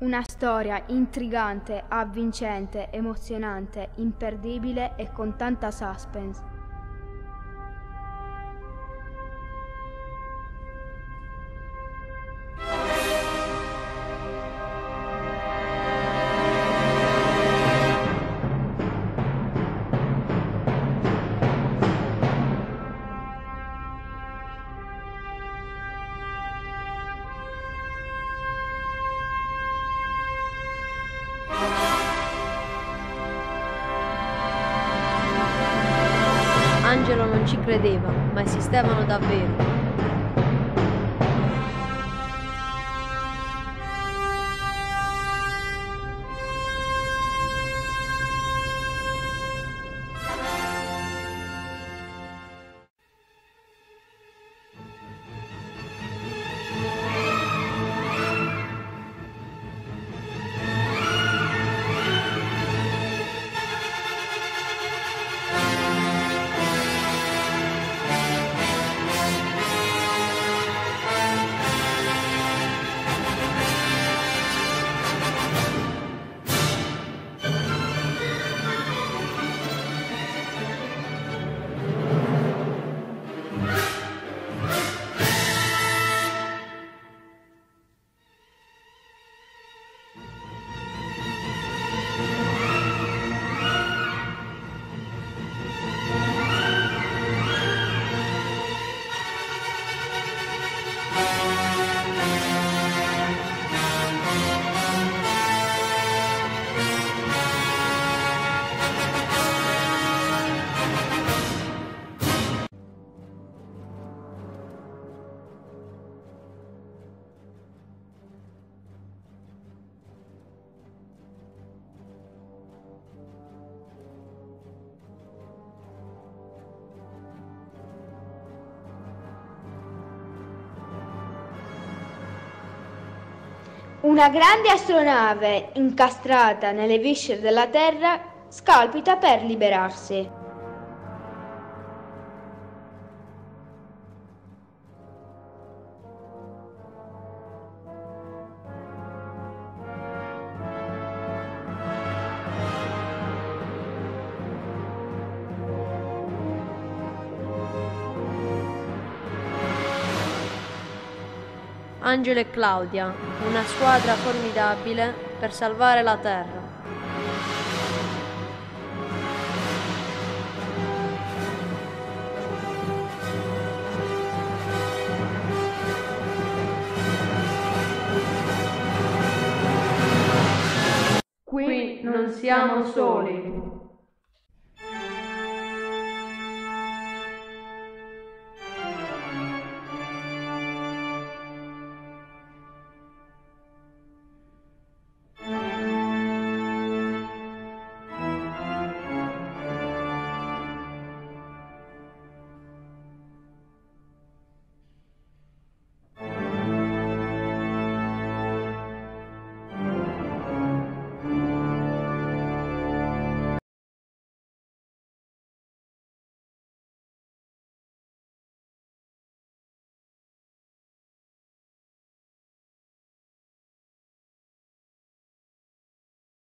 Una storia intrigante, avvincente, emozionante, imperdibile e con tanta suspense. Non ci credeva, ma esistevano davvero. Una grande astronave incastrata nelle viscere della Terra scalpita per liberarsi. Angelo e Claudia, una squadra formidabile per salvare la Terra. Qui non siamo soli.